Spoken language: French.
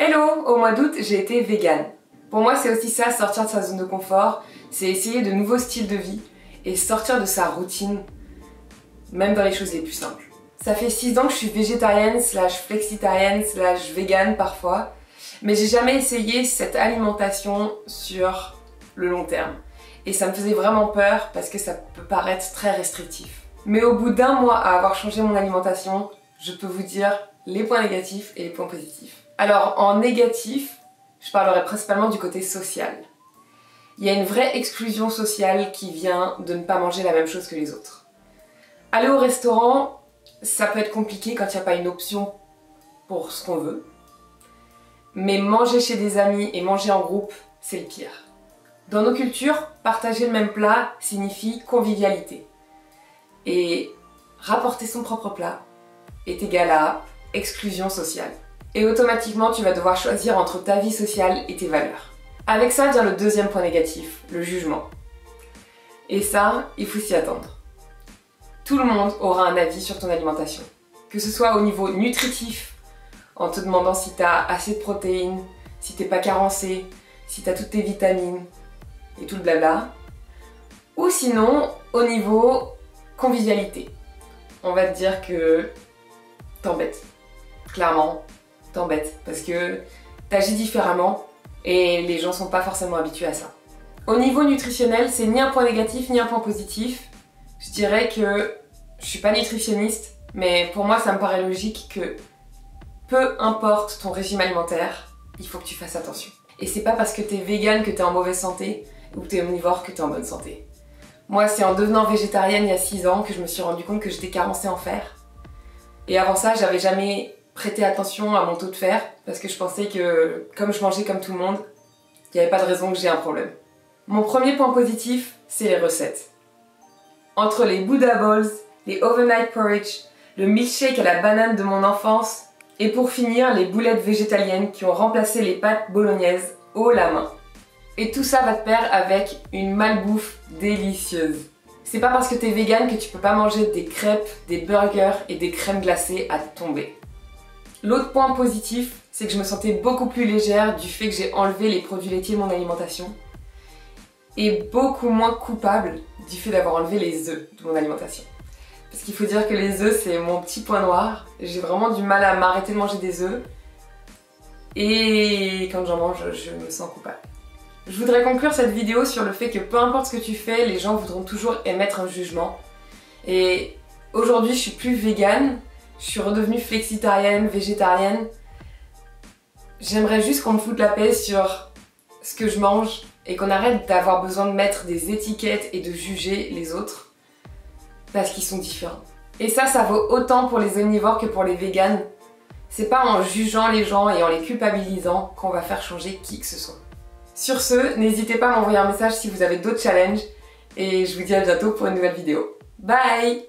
Hello Au mois d'août, j'ai été vegan. Pour moi, c'est aussi ça, sortir de sa zone de confort, c'est essayer de nouveaux styles de vie et sortir de sa routine, même dans les choses les plus simples. Ça fait 6 ans que je suis végétarienne, slash flexitarienne, slash vegan parfois, mais j'ai jamais essayé cette alimentation sur le long terme. Et ça me faisait vraiment peur parce que ça peut paraître très restrictif. Mais au bout d'un mois à avoir changé mon alimentation, je peux vous dire les points négatifs et les points positifs. Alors en négatif, je parlerai principalement du côté social. Il y a une vraie exclusion sociale qui vient de ne pas manger la même chose que les autres. Aller au restaurant, ça peut être compliqué quand il n'y a pas une option pour ce qu'on veut. Mais manger chez des amis et manger en groupe, c'est le pire. Dans nos cultures, partager le même plat signifie convivialité. Et rapporter son propre plat est égal à exclusion sociale et automatiquement tu vas devoir choisir entre ta vie sociale et tes valeurs. Avec ça vient le deuxième point négatif, le jugement. Et ça, il faut s'y attendre. Tout le monde aura un avis sur ton alimentation. Que ce soit au niveau nutritif, en te demandant si tu as assez de protéines, si t'es pas carencé, si tu as toutes tes vitamines et tout le blabla. Ou sinon, au niveau convivialité. On va te dire que t'embêtes. Clairement, t'embête parce que t'agis différemment et les gens sont pas forcément habitués à ça. Au niveau nutritionnel, c'est ni un point négatif ni un point positif. Je dirais que je suis pas nutritionniste, mais pour moi ça me paraît logique que peu importe ton régime alimentaire, il faut que tu fasses attention. Et c'est pas parce que t'es vegan que t'es en mauvaise santé ou que t'es omnivore que t'es en bonne santé. Moi, c'est en devenant végétarienne il y a 6 ans que je me suis rendu compte que j'étais carencée en fer. Et avant ça, j'avais jamais prêter attention à mon taux de fer parce que je pensais que comme je mangeais comme tout le monde, il n'y avait pas de raison que j'ai un problème. Mon premier point positif, c'est les recettes. Entre les Buddha Balls, les Overnight Porridge, le milkshake à la banane de mon enfance et pour finir les boulettes végétaliennes qui ont remplacé les pâtes bolognaises haut la main. Et tout ça va te pair avec une malbouffe délicieuse. C'est pas parce que t'es vegan que tu peux pas manger des crêpes, des burgers et des crèmes glacées à tomber. L'autre point positif, c'est que je me sentais beaucoup plus légère du fait que j'ai enlevé les produits laitiers de mon alimentation et beaucoup moins coupable du fait d'avoir enlevé les œufs de mon alimentation. Parce qu'il faut dire que les œufs, c'est mon petit point noir. J'ai vraiment du mal à m'arrêter de manger des œufs. Et quand j'en mange, je me sens coupable. Je voudrais conclure cette vidéo sur le fait que peu importe ce que tu fais, les gens voudront toujours émettre un jugement. Et aujourd'hui, je suis plus végane, je suis redevenue flexitarienne, végétarienne. J'aimerais juste qu'on me foute la paix sur ce que je mange et qu'on arrête d'avoir besoin de mettre des étiquettes et de juger les autres parce qu'ils sont différents. Et ça, ça vaut autant pour les omnivores que pour les véganes. C'est pas en jugeant les gens et en les culpabilisant qu'on va faire changer qui que ce soit. Sur ce, n'hésitez pas à m'envoyer un message si vous avez d'autres challenges et je vous dis à bientôt pour une nouvelle vidéo. Bye